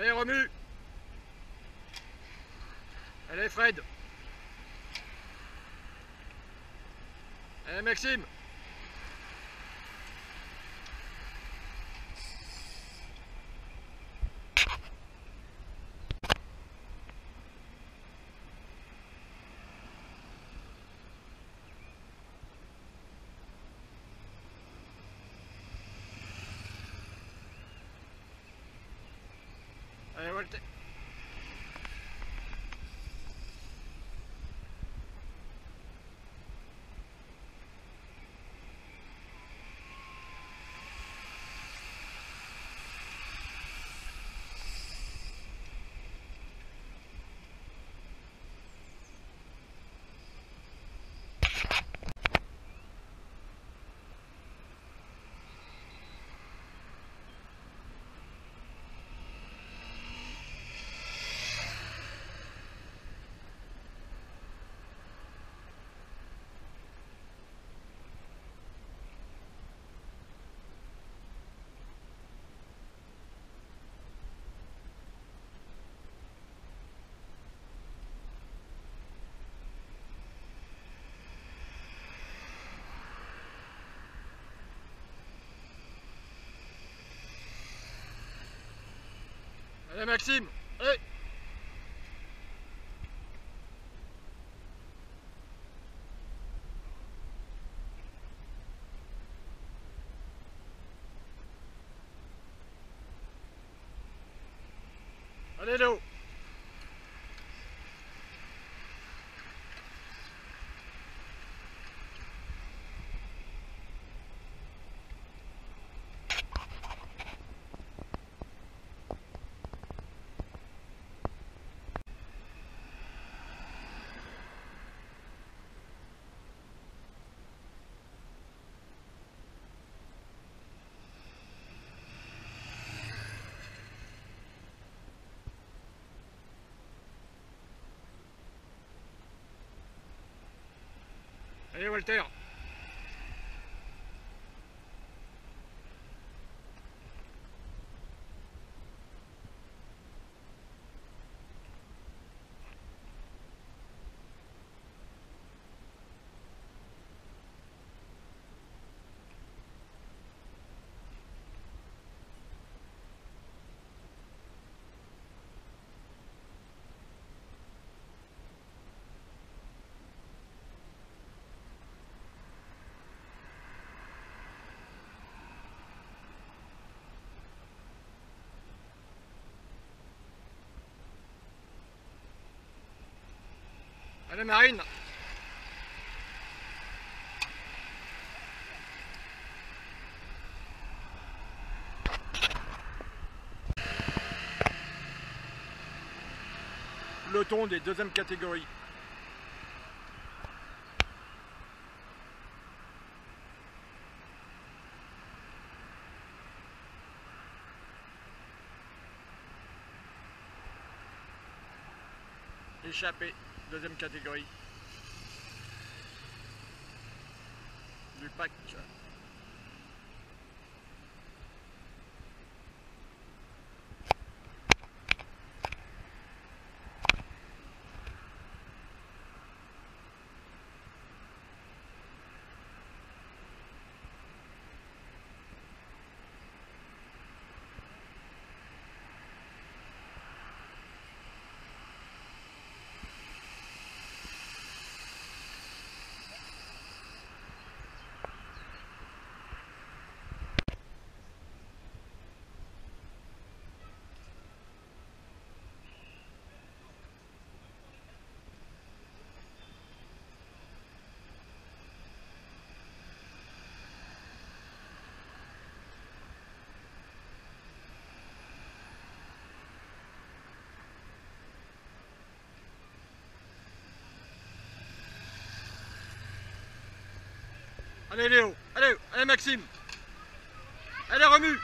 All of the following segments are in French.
Allez, remue Allez, Fred. Allez, Maxime Allez, Maxime Allez Allez, Léo Allez, Walter Allez, Marine Peloton des deuxième catégorie. Échappé, deuxième catégorie. Du pack. Allez Léo, allez, allez Maxime. Allez remue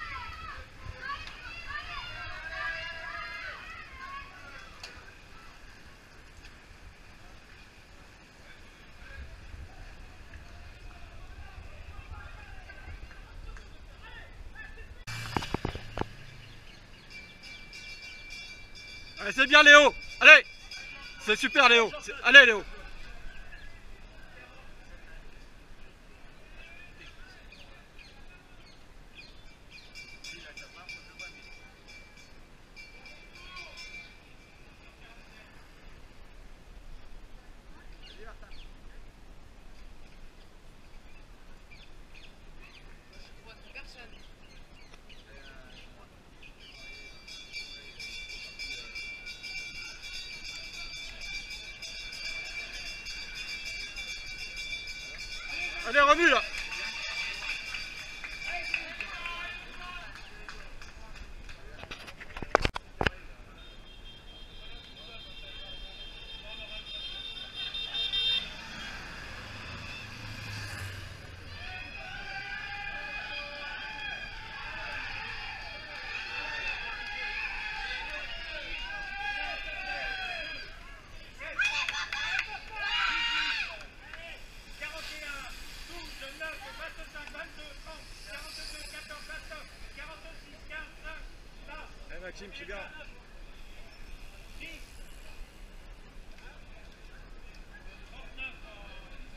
Ah, c'est bien Léo. Allez. C'est super Léo. Allez Léo Allez remue là Maxime, c'est bien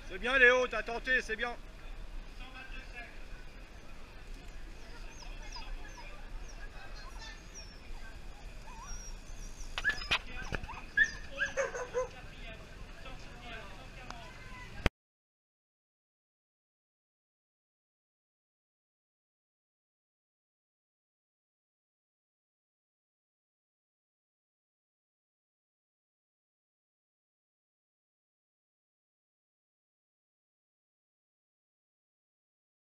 C'est bien Léo, t'as tenté, c'est bien